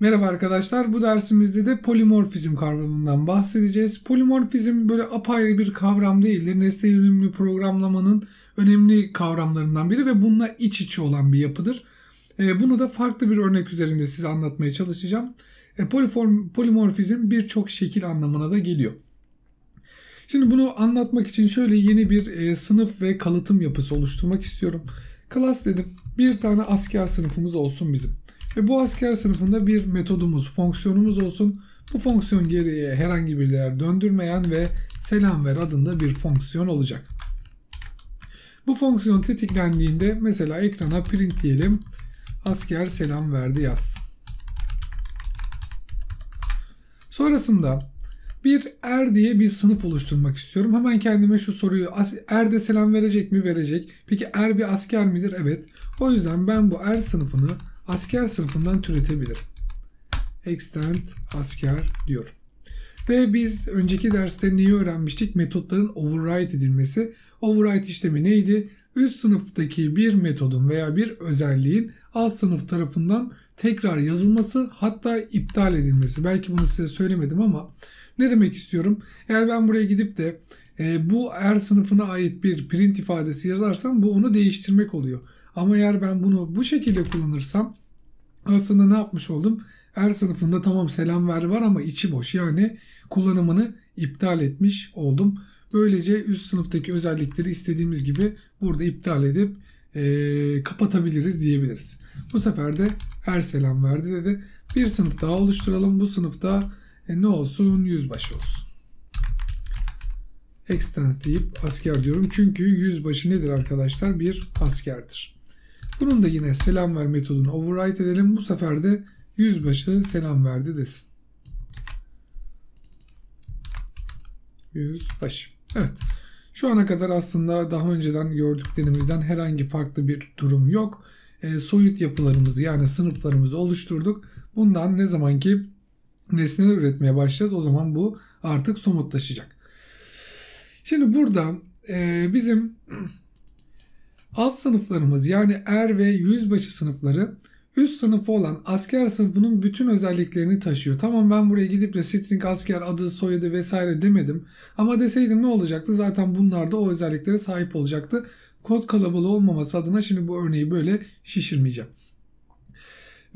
Merhaba arkadaşlar. Bu dersimizde de polimorfizm kavramından bahsedeceğiz. Polimorfizm böyle apayrı bir kavram değildir. Nesne yönelimli programlamanın önemli kavramlarından biri ve bununla iç içe olan bir yapıdır. E, bunu da farklı bir örnek üzerinde size anlatmaya çalışacağım. E, poliform, polimorfizm birçok şekil anlamına da geliyor. Şimdi bunu anlatmak için şöyle yeni bir e, sınıf ve kalıtım yapısı oluşturmak istiyorum. Klas dedim. Bir tane asker sınıfımız olsun bizim. Ve bu asker sınıfında bir metodumuz, fonksiyonumuz olsun. Bu fonksiyon geriye herhangi bir değer döndürmeyen ve selam ver adında bir fonksiyon olacak. Bu fonksiyon tetiklendiğinde mesela ekrana print diyelim. Asker selam verdi yaz. Sonrasında bir er diye bir sınıf oluşturmak istiyorum. Hemen kendime şu soruyu er de selam verecek mi? Verecek. Peki er bir asker midir? Evet. O yüzden ben bu er sınıfını asker sınıfından türetebilirim. Extend asker diyorum. Ve biz önceki derste neyi öğrenmiştik? Metotların override edilmesi. Override işlemi neydi? Üst sınıftaki bir metodun veya bir özelliğin alt sınıf tarafından tekrar yazılması hatta iptal edilmesi. Belki bunu size söylemedim ama ne demek istiyorum? Eğer ben buraya gidip de e, bu er sınıfına ait bir print ifadesi yazarsam bu onu değiştirmek oluyor. Ama eğer ben bunu bu şekilde kullanırsam aslında ne yapmış oldum? Er sınıfında tamam selam ver var ama içi boş. Yani kullanımını iptal etmiş oldum. Böylece üst sınıftaki özellikleri istediğimiz gibi burada iptal edip e, kapatabiliriz diyebiliriz. Bu sefer de er selam verdi dedi. Bir sınıf daha oluşturalım. Bu sınıfta e, ne olsun? Yüzbaşı olsun. Extend deyip asker diyorum. Çünkü yüzbaşı nedir arkadaşlar? Bir askerdir. Bunun da yine selam ver metodunu override edelim. Bu sefer de yüzbaşı selam verdi desin. Yüzbaşı. Evet. Şu ana kadar aslında daha önceden gördüklerimizden herhangi farklı bir durum yok. E, soyut yapılarımızı yani sınıflarımızı oluşturduk. Bundan ne zaman ki nesneler üretmeye başlayacağız o zaman bu artık somutlaşacak. Şimdi burada e, bizim alt sınıflarımız yani er ve yüzbaşı sınıfları üst sınıfı olan asker sınıfının bütün özelliklerini taşıyor. Tamam ben buraya gidip de string asker adı soyadı vesaire demedim. Ama deseydim ne olacaktı? Zaten bunlar da o özelliklere sahip olacaktı. Kod kalabalığı olmaması adına şimdi bu örneği böyle şişirmeyeceğim.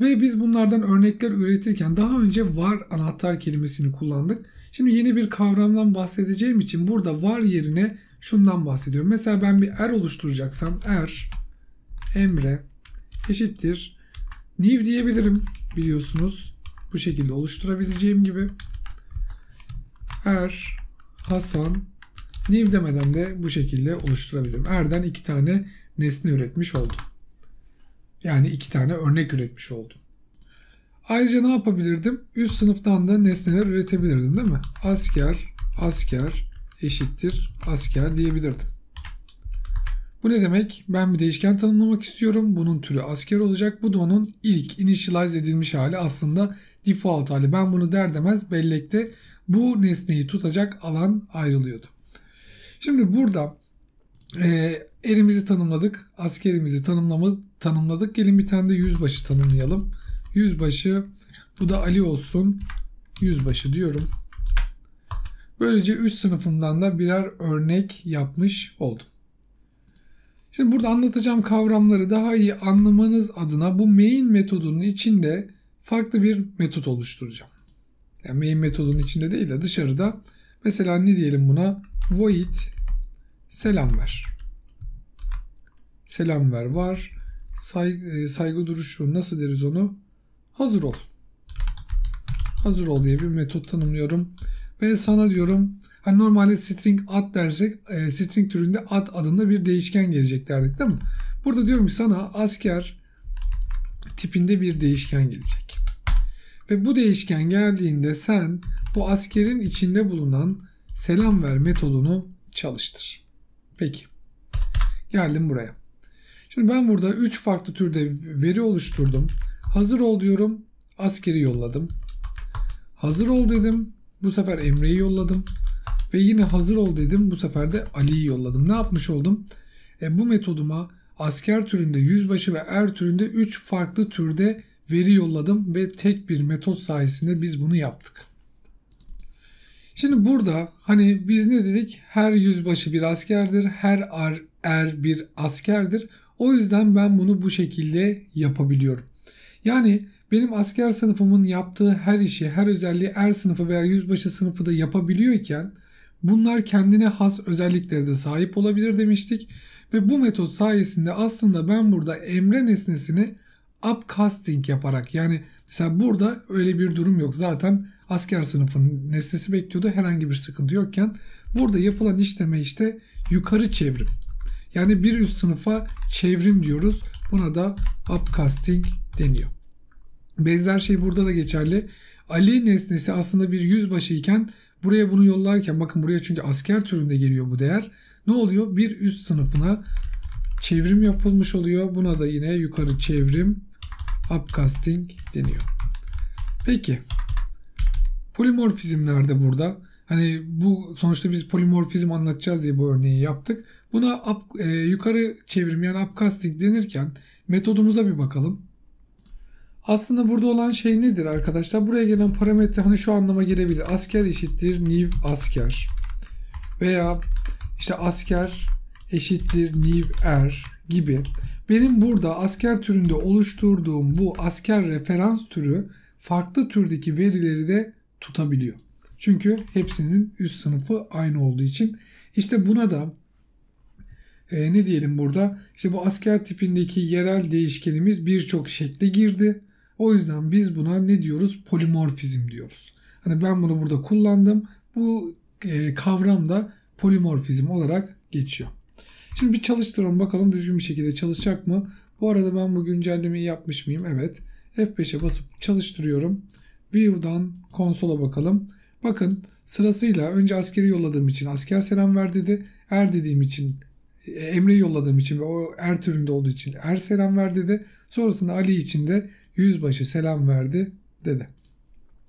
Ve biz bunlardan örnekler üretirken daha önce var anahtar kelimesini kullandık. Şimdi yeni bir kavramdan bahsedeceğim için burada var yerine şundan bahsediyorum. Mesela ben bir er oluşturacaksam er emre eşittir new diyebilirim biliyorsunuz. Bu şekilde oluşturabileceğim gibi. Er Hasan new demeden de bu şekilde oluşturabilirim. Er'den iki tane nesne üretmiş oldum. Yani iki tane örnek üretmiş oldum. Ayrıca ne yapabilirdim? Üst sınıftan da nesneler üretebilirdim değil mi? Asker, asker, eşittir asker diyebilirdim. Bu ne demek? Ben bir değişken tanımlamak istiyorum. Bunun türü asker olacak. Bu da onun ilk initialize edilmiş hali aslında default hali. Ben bunu der demez bellekte bu nesneyi tutacak alan ayrılıyordu. Şimdi burada e, erimizi tanımladık. Askerimizi tanımlama, tanımladık. Gelin bir tane de yüzbaşı tanımlayalım. Yüzbaşı bu da Ali olsun. Yüzbaşı diyorum. Böylece üst sınıfımdan da birer örnek yapmış oldum. Şimdi burada anlatacağım kavramları daha iyi anlamanız adına bu main metodunun içinde farklı bir metot oluşturacağım. Yani main metodunun içinde değil de dışarıda mesela ne diyelim buna void selam ver. Selam ver var. Saygı, e, saygı duruşu nasıl deriz onu? Hazır ol. Hazır ol diye bir metot tanımlıyorum. Ve sana diyorum hani normalde string ad dersek e, string türünde ad adında bir değişken gelecek derdik değil mi? Burada diyorum ki sana asker tipinde bir değişken gelecek. Ve bu değişken geldiğinde sen bu askerin içinde bulunan selam ver metodunu çalıştır. Peki. Geldim buraya. Şimdi ben burada 3 farklı türde veri oluşturdum. Hazır ol diyorum. Askeri yolladım. Hazır ol dedim. Bu sefer Emre'yi yolladım. Ve yine hazır ol dedim. Bu sefer de Ali'yi yolladım. Ne yapmış oldum? E, bu metoduma asker türünde yüzbaşı ve er türünde 3 farklı türde veri yolladım ve tek bir metot sayesinde biz bunu yaptık. Şimdi burada hani biz ne dedik? Her yüzbaşı bir askerdir, her er, er bir askerdir. O yüzden ben bunu bu şekilde yapabiliyorum. Yani benim asker sınıfımın yaptığı her işi, her özelliği er sınıfı veya yüzbaşı sınıfı da yapabiliyorken bunlar kendine has özelliklere sahip olabilir demiştik. Ve bu metot sayesinde aslında ben burada emre nesnesini upcasting yaparak yani mesela burada öyle bir durum yok. Zaten asker sınıfının nesnesi bekliyordu herhangi bir sıkıntı yokken burada yapılan işleme işte yukarı çevrim. Yani bir üst sınıfa çevrim diyoruz. Buna da upcasting deniyor. Benzer şey burada da geçerli. Ali nesnesi aslında bir yüzbaşı iken buraya bunu yollarken bakın buraya çünkü asker türünde geliyor bu değer. Ne oluyor? Bir üst sınıfına çevrim yapılmış oluyor. Buna da yine yukarı çevrim upcasting deniyor. Peki polimorfizmlerde burada hani bu sonuçta biz polimorfizm anlatacağız diye bu örneği yaptık. Buna up, e, yukarı çevrim yani upcasting denirken metodumuza bir bakalım. Aslında burada olan şey nedir arkadaşlar? Buraya gelen parametre hani şu anlama gelebilir. Asker eşittir new asker. Veya işte asker eşittir new er gibi. Benim burada asker türünde oluşturduğum bu asker referans türü farklı türdeki verileri de tutabiliyor. Çünkü hepsinin üst sınıfı aynı olduğu için. İşte buna da e, ne diyelim burada? İşte bu asker tipindeki yerel değişkenimiz birçok şekle girdi. O yüzden biz buna ne diyoruz? Polimorfizm diyoruz. Hani ben bunu burada kullandım. Bu e, kavram da polimorfizm olarak geçiyor. Şimdi bir çalıştıralım bakalım düzgün bir şekilde çalışacak mı? Bu arada ben bu güncellemeyi yapmış mıyım? Evet. F5'e basıp çalıştırıyorum. View'dan konsola bakalım. Bakın sırasıyla önce askeri yolladığım için asker selam ver dedi. Er dediğim için e, Emre yolladığım için ve o er türünde olduğu için er selam ver dedi. Sonrasında Ali için de yüzbaşı selam verdi dedi.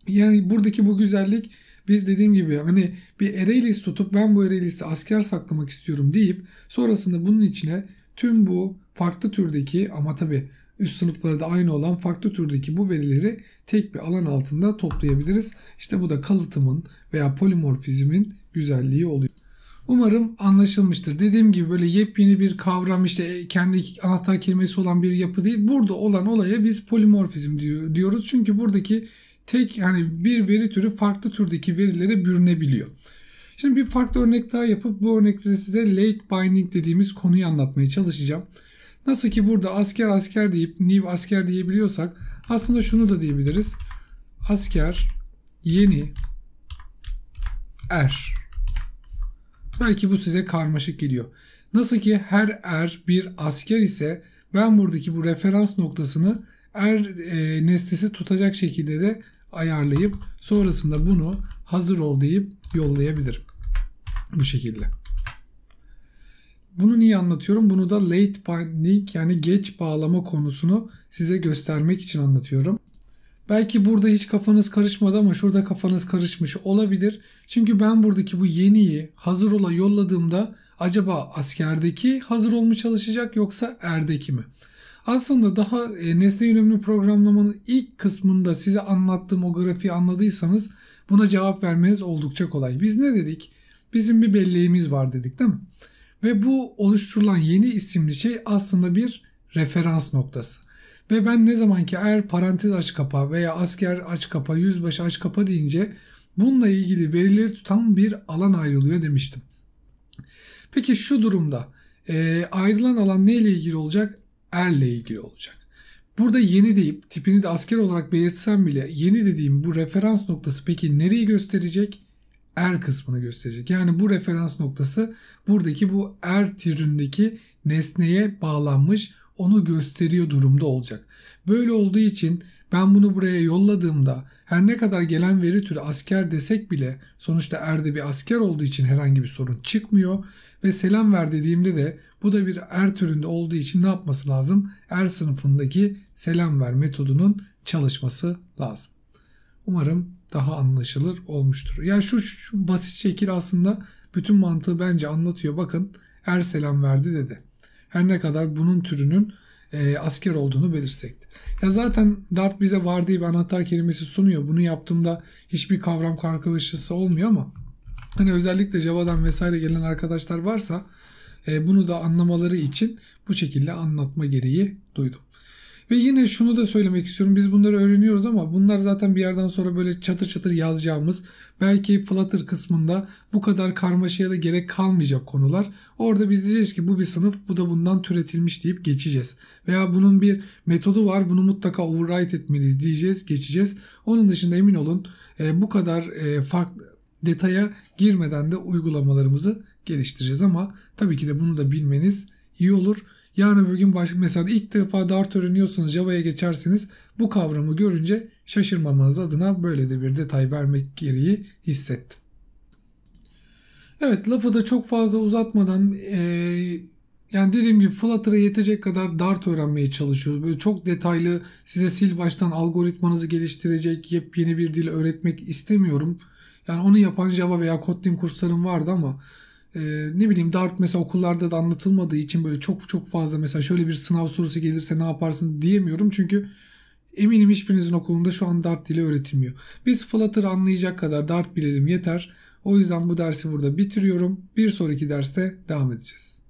Yani buradaki bu güzellik biz dediğim gibi hani bir list tutup ben bu array listi asker saklamak istiyorum deyip sonrasında bunun içine tüm bu farklı türdeki ama tabi üst sınıfları da aynı olan farklı türdeki bu verileri tek bir alan altında toplayabiliriz. İşte bu da kalıtımın veya polimorfizmin güzelliği oluyor. Umarım anlaşılmıştır. Dediğim gibi böyle yepyeni bir kavram işte kendi anahtar kelimesi olan bir yapı değil. Burada olan olaya biz polimorfizm diyoruz. Çünkü buradaki tek yani bir veri türü farklı türdeki verilere bürünebiliyor. Şimdi bir farklı örnek daha yapıp bu örnekte size late binding dediğimiz konuyu anlatmaya çalışacağım. Nasıl ki burada asker asker deyip new asker diyebiliyorsak aslında şunu da diyebiliriz. Asker yeni er. Belki bu size karmaşık geliyor. Nasıl ki her er bir asker ise ben buradaki bu referans noktasını er e, nesnesi tutacak şekilde de ayarlayıp sonrasında bunu hazır ol deyip yollayabilirim. Bu şekilde. Bunu niye anlatıyorum? Bunu da late binding yani geç bağlama konusunu size göstermek için anlatıyorum. Belki burada hiç kafanız karışmadı ama şurada kafanız karışmış olabilir. Çünkü ben buradaki bu yeniyi hazır ola yolladığımda acaba askerdeki hazır olma çalışacak yoksa erdeki mi? Aslında daha e, nesne yönelimli programlamanın ilk kısmında size anlattığım o grafiği anladıysanız buna cevap vermeniz oldukça kolay. Biz ne dedik? Bizim bir belleğimiz var dedik değil mi? Ve bu oluşturulan yeni isimli şey aslında bir referans noktası. Ve ben ne zaman ki eğer parantez aç kapa veya asker aç kapa, yüzbaşı aç kapa deyince bununla ilgili verileri tutan bir alan ayrılıyor demiştim. Peki şu durumda e, ayrılan alan neyle ilgili olacak? Erle ilgili olacak. Burada yeni deyip tipini de asker olarak belirtsem bile yeni dediğim bu referans noktası peki nereyi gösterecek? Er kısmını gösterecek. Yani bu referans noktası buradaki bu er türündeki nesneye bağlanmış onu gösteriyor durumda olacak. Böyle olduğu için ben bunu buraya yolladığımda her ne kadar gelen veri türü asker desek bile sonuçta erde bir asker olduğu için herhangi bir sorun çıkmıyor ve selam ver dediğimde de bu da bir er türünde olduğu için ne yapması lazım? Er sınıfındaki selam ver metodunun çalışması lazım. Umarım daha anlaşılır olmuştur. Yani şu, şu basit şekil aslında bütün mantığı bence anlatıyor. Bakın er selam verdi dedi. Her ne kadar bunun türünün e, asker olduğunu belirtsekti. Ya zaten Dart bize var diye bir anahtar kelimesi sunuyor. Bunu yaptığımda hiçbir kavram kargaşası olmuyor ama hani özellikle Java'dan vesaire gelen arkadaşlar varsa e, bunu da anlamaları için bu şekilde anlatma gereği duydum. Ve yine şunu da söylemek istiyorum. Biz bunları öğreniyoruz ama bunlar zaten bir yerden sonra böyle çatır çatır yazacağımız belki Flutter kısmında bu kadar karmaşaya da gerek kalmayacak konular. Orada biz diyeceğiz ki bu bir sınıf bu da bundan türetilmiş deyip geçeceğiz. Veya bunun bir metodu var bunu mutlaka override etmeliyiz diyeceğiz geçeceğiz. Onun dışında emin olun e, bu kadar e, farklı detaya girmeden de uygulamalarımızı geliştireceğiz ama tabii ki de bunu da bilmeniz iyi olur. Yarın öbür gün baş, mesela ilk defa Dart öğreniyorsanız Java'ya geçersiniz. Bu kavramı görünce şaşırmamanız adına böyle de bir detay vermek gereği hissettim. Evet lafı da çok fazla uzatmadan e, yani dediğim gibi Flutter'a yetecek kadar Dart öğrenmeye çalışıyoruz. Böyle çok detaylı size sil baştan algoritmanızı geliştirecek yepyeni bir dil öğretmek istemiyorum. Yani onu yapan Java veya Kotlin kurslarım vardı ama e, ne bileyim Dart mesela okullarda da anlatılmadığı için böyle çok çok fazla mesela şöyle bir sınav sorusu gelirse ne yaparsın diyemiyorum. Çünkü eminim hiçbirinizin okulunda şu an Dart dili öğretilmiyor. Biz Flutter anlayacak kadar Dart bilelim yeter. O yüzden bu dersi burada bitiriyorum. Bir sonraki derste devam edeceğiz.